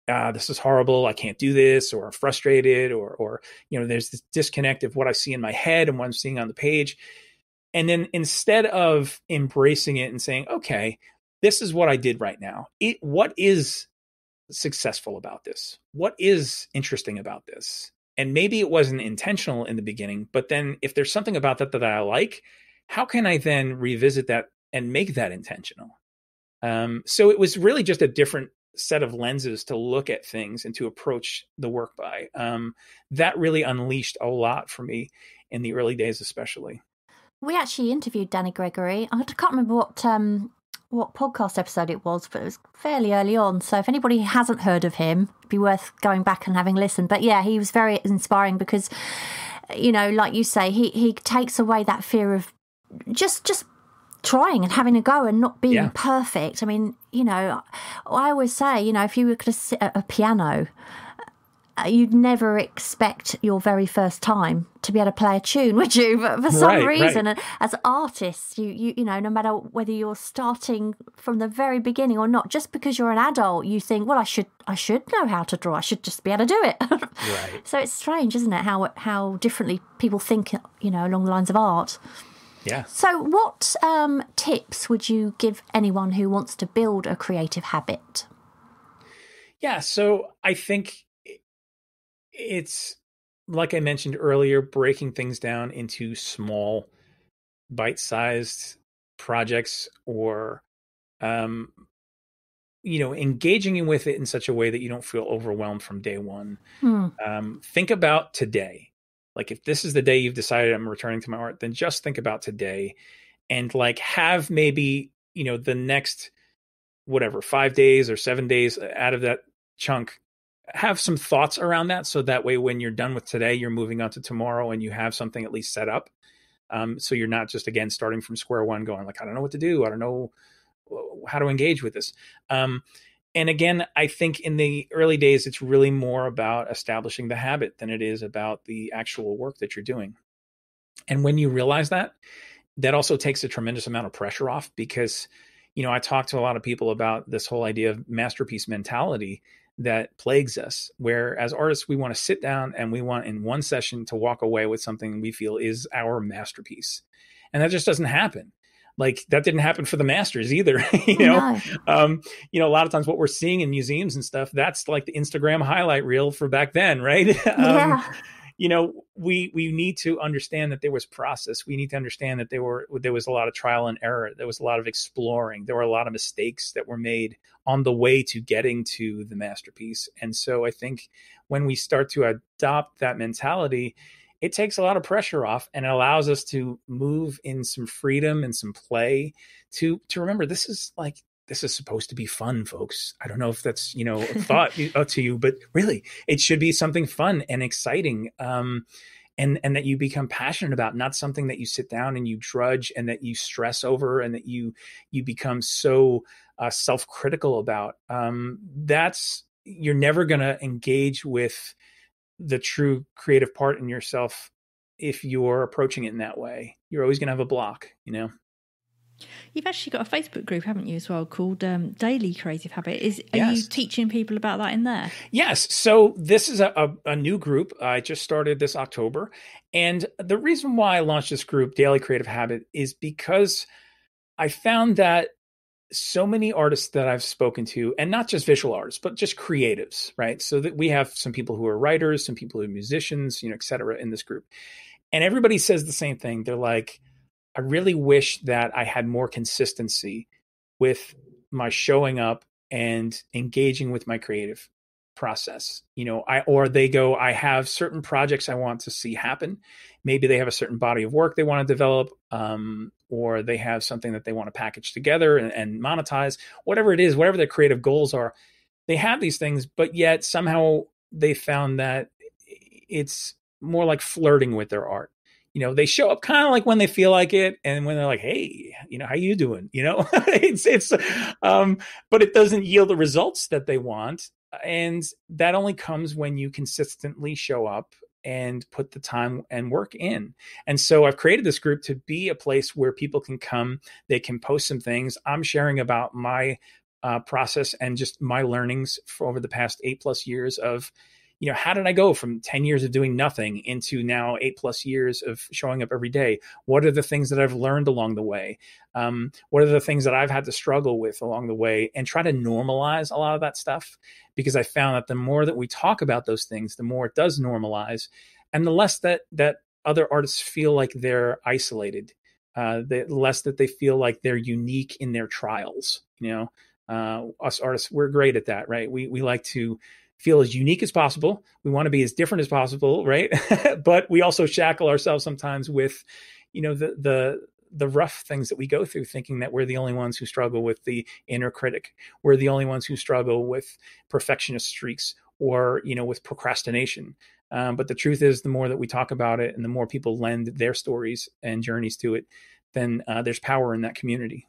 ah, this is horrible, I can't do this, or I'm frustrated, or or you know, there's this disconnect of what I see in my head and what I'm seeing on the page. And then instead of embracing it and saying, okay, this is what I did right now. It, what is successful about this? What is interesting about this? And maybe it wasn't intentional in the beginning, but then if there's something about that that I like, how can I then revisit that and make that intentional? Um, so it was really just a different set of lenses to look at things and to approach the work by. Um, that really unleashed a lot for me in the early days, especially. We actually interviewed Danny Gregory. I can't remember what um, what podcast episode it was, but it was fairly early on. So if anybody hasn't heard of him, it'd be worth going back and having listened. But yeah, he was very inspiring because, you know, like you say, he he takes away that fear of just just trying and having a go and not being yeah. perfect. I mean, you know, I always say, you know, if you were to sit at a piano uh, you'd never expect your very first time to be able to play a tune, would you? But for some right, reason, right. as artists, you, you you know, no matter whether you're starting from the very beginning or not, just because you're an adult, you think, well, I should I should know how to draw. I should just be able to do it. right. So it's strange, isn't it? How how differently people think, you know, along the lines of art. Yeah. So, what um, tips would you give anyone who wants to build a creative habit? Yeah. So I think it's like I mentioned earlier, breaking things down into small, bite-sized projects, or um, you know, engaging with it in such a way that you don't feel overwhelmed from day one. Hmm. Um, think about today. Like, if this is the day you've decided I'm returning to my art, then just think about today, and like have maybe you know the next whatever five days or seven days out of that chunk have some thoughts around that so that way when you're done with today you're moving on to tomorrow and you have something at least set up. Um, so you're not just again starting from square one going like i don't know what to do. I don't know how to engage with this. Um, and again i think in the early days it's really more about establishing the habit than it is about the actual work that you're doing. And when you realize that that also takes a tremendous amount of pressure off because you know i talk to a lot of people about this whole idea of masterpiece mentality that plagues us where as artists we want to sit down and we want in one session to walk away with something we feel is our masterpiece. And that just doesn't happen like that didn't happen for the masters either you know? No. um you know a lot of times what we're seeing in museums and stuff that's like the instagram highlight reel for back then right? Yeah. um you know we we need to understand that there was process. We need to understand that there were there was a lot of trial and error. There was a lot of exploring. There were a lot of mistakes that were made on the way to getting to the masterpiece. And so i think when we start to adopt that mentality it takes a lot of pressure off and it allows us to move in some freedom and some play to to remember this is like this is supposed to be fun, folks. I don't know if that's you know a thought uh, to you, but really, it should be something fun and exciting, um, and and that you become passionate about, not something that you sit down and you drudge and that you stress over and that you you become so uh, self critical about. Um, that's you're never going to engage with the true creative part in yourself if you're approaching it in that way. You're always going to have a block, you know. You've actually got a Facebook group, haven't you, as well, called um, Daily Creative Habit. Is are Yes. you teaching people about that in there? Yes. So this is a, a, a new group. I just started this October. And the reason why I launched this group, Daily Creative Habit, is because I found that so many artists that I've spoken to, and not just visual artists, but just creatives, right? So that we have some people who are writers, some people who are musicians, you know, et cetera, in this group. And everybody says the same thing. They're like, I really wish that I had more consistency with my showing up and engaging with my creative process you know i or they go i have certain projects i want to see happen maybe they have a certain body of work they want to develop um, or they have something that they want to package together and, and monetize whatever it is whatever their creative goals are they have these things but yet somehow they found that it's more like flirting with their art. You know they show up kind of like when they feel like it and when they're like hey you know how you doing? You know? It's it's um but it doesn't yield the results that they want and that only comes when you consistently show up and put the time and work in. And so i've created this group to be a place where people can come they can post some things. I'm sharing about my uh, process and just my learnings for over the past eight plus years of you know how did i go from 10 years of doing nothing into now eight plus years of showing up every day? What are the things that i've learned along the way? Um, what are the things that i've had to struggle with along the way and try to normalize a lot of that stuff? Because i found that the more that we talk about those things the more it does normalize and the less that that other artists feel like they're isolated uh, the less that they feel like they're unique in their trials you know? Uh, us artists we're great at that right? We we like to feel as unique as possible. We want to be as different as possible, right? but we also shackle ourselves sometimes with, you know, the the the rough things that we go through, thinking that we're the only ones who struggle with the inner critic. We're the only ones who struggle with perfectionist streaks or you know with procrastination. Um, but the truth is, the more that we talk about it, and the more people lend their stories and journeys to it, then uh, there's power in that community.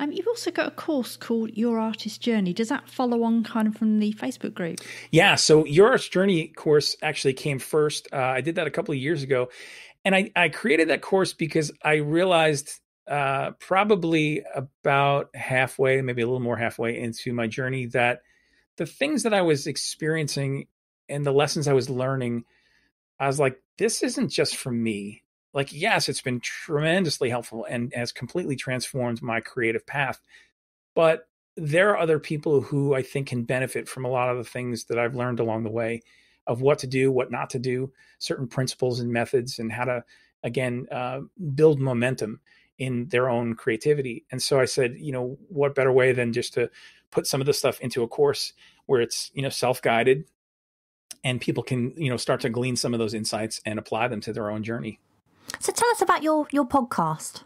Um, you've also got a course called Your Artist Journey. Does that follow on kind of from the Facebook group? Yeah. So your Artist Journey course actually came first. Uh, I did that a couple of years ago, and I, I created that course because I realized uh, probably about halfway, maybe a little more halfway into my journey, that the things that I was experiencing and the lessons I was learning, I was like, this isn't just for me like yes it's been tremendously helpful and has completely transformed my creative path but there are other people who i think can benefit from a lot of the things that i've learned along the way of what to do what not to do certain principles and methods and how to again uh, build momentum in their own creativity. And so i said you know what better way than just to put some of this stuff into a course where it's you know self-guided and people can you know start to glean some of those insights and apply them to their own journey So tell us about your your podcast.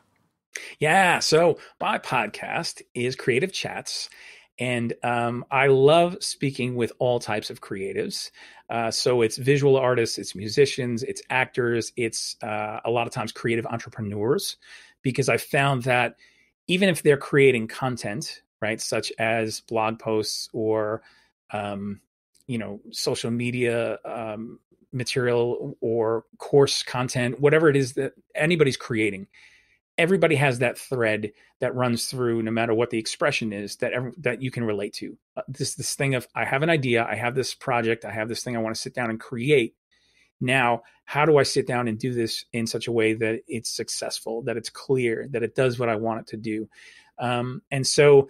Yeah. So my podcast is Creative Chats. And um, I love speaking with all types of creatives. Uh, so it's visual artists, it's musicians, it's actors, it's uh, a lot of times creative entrepreneurs, because I found that even if they're creating content, right, such as blog posts or, um, you know, social media um, material or course content, whatever it is that anybody's creating, everybody has that thread that runs through no matter what the expression is that that you can relate to. Uh, this this thing of i have an idea i have this project i have this thing i want to sit down and create. Now how do i sit down and do this in such a way that it's successful that it's clear that it does what i want it to do? Um, and so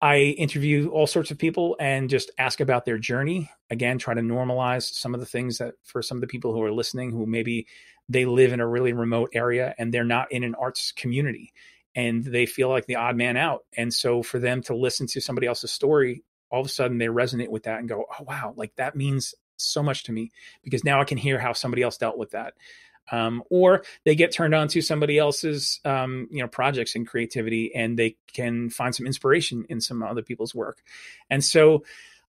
I interview all sorts of people and just ask about their journey. Again, try to normalize some of the things that for some of the people who are listening who maybe they live in a really remote area and they're not in an arts community and they feel like the odd man out. And so for them to listen to somebody else's story, all of a sudden they resonate with that and go, oh, wow, like that means so much to me because now I can hear how somebody else dealt with that. Um, or they get turned on to somebody else's um, you know projects and creativity and they can find some inspiration in some other people's work. And so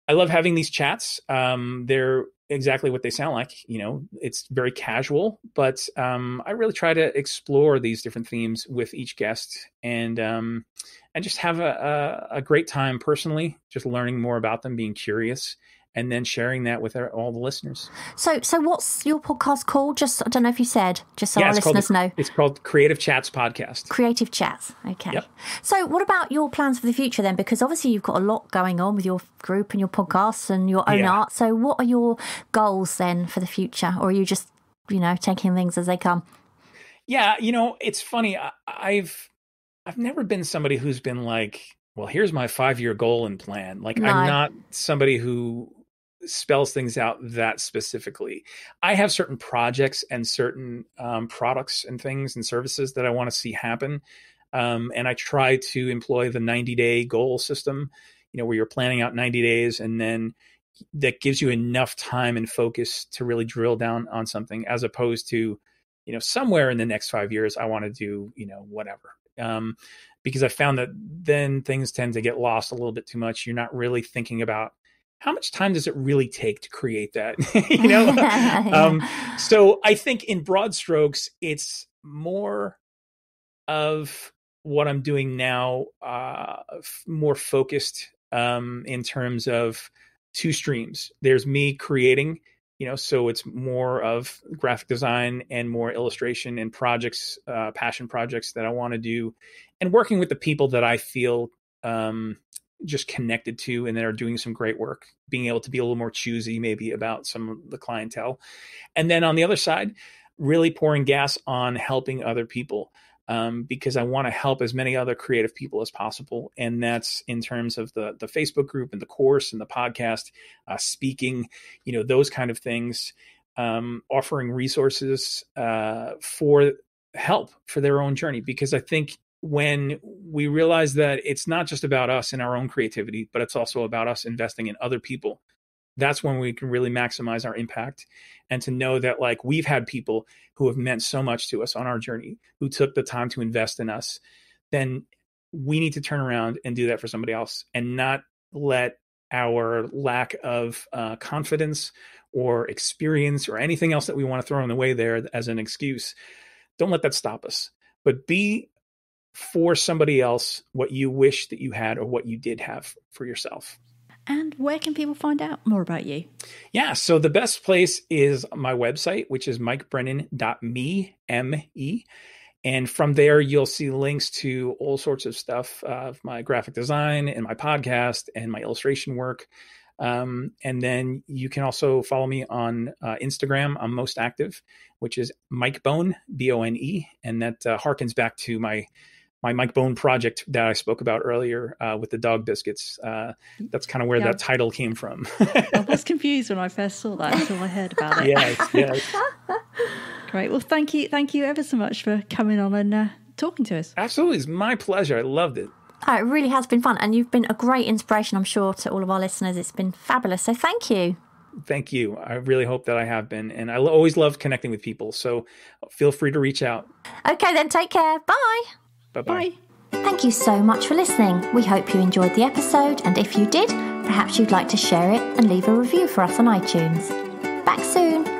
i love having these chats. Um, they're exactly what they sound like you know it's very casual but um, i really try to explore these different themes with each guest and um, and just have a, a, a great time personally just learning more about them being curious and then sharing that with our, all the listeners. So, so what's your podcast called? Just I don't know if you said, just so Yeah, our called listeners know. It's called Creative Chats Podcast. Creative chats. Okay. Yep. So, what about your plans for the future then? Because obviously you've got a lot going on with your group and your podcasts and your own Yeah. art. So, what are your goals then for the future, or are you just, you know, taking things as they come? Yeah, you know, it's funny. I, I've I've never been somebody who's been like, well, here's my five year goal and plan. Like, No. I'm not somebody who spells things out that specifically. I have certain projects and certain um, products and things and services that I want to see happen. Um, and I try to employ the 90 day goal system, you know, where you're planning out 90 days and then that gives you enough time and focus to really drill down on something as opposed to, you know, somewhere in the next five years, I want to do, you know, whatever. Um, because I found that then things tend to get lost a little bit too much. You're not really thinking about how much time does it really take to create that, you know? um, so I think in broad strokes, it's more of what I'm doing now, uh, f- more focused um, in terms of two streams. There's me creating, you know, so it's more of graphic design and more illustration and projects, uh, passion projects that I want to do, and working with the people that I feel um, just connected to and that are doing some great work. Being able to be a little more choosy, maybe about some of the clientele, and then on the other side, really pouring gas on helping other people um, because I want to help as many other creative people as possible, and that's in terms of the the Facebook group and the course and the podcast, uh, speaking, you know, those kind of things, um, offering resources uh, for help for their own journey. Because I think when we realize that it's not just about us and our own creativity, but it's also about us investing in other people. That's when we can really maximize our impact and to know that like we've had people who have meant so much to us on our journey who took the time to invest in us then we need to turn around and do that for somebody else and not let our lack of uh, confidence or experience or anything else that we want to throw in the way there as an excuse don't let that stop us but be for somebody else what you wish that you had or what you did have for yourself And where can people find out more about you? Yeah, so the best place is my website, which is mikebrennan.me, M-E. And from there, you'll see links to all sorts of stuff of my graphic design and my podcast and my illustration work. Um, and then you can also follow me on uh, Instagram. I'm most active, which is Mike Bone, B O N E. And that uh, harkens back to my my Mike Bone project that I spoke about earlier uh, with the dog biscuits. Uh, that's kind of where Yeah. that title came from. I was confused when I first saw that until I heard about it. yes, yes. Great. Well, thank you, thank you ever so much for coming on and uh, talking to us. Absolutely. It's my pleasure. I loved it. Oh, it really has been fun, and you've been a great inspiration, I'm sure, to all of our listeners. It's been fabulous. So, thank you. Thank you. I really hope that I have been. And I always love connecting with people. So feel free to reach out. Okay, then take care. Bye. Bye bye. Bye. Thank you so much for listening. We hope you enjoyed the episode, and if you did, perhaps you'd like to share it and leave a review for us on iTunes. Back soon.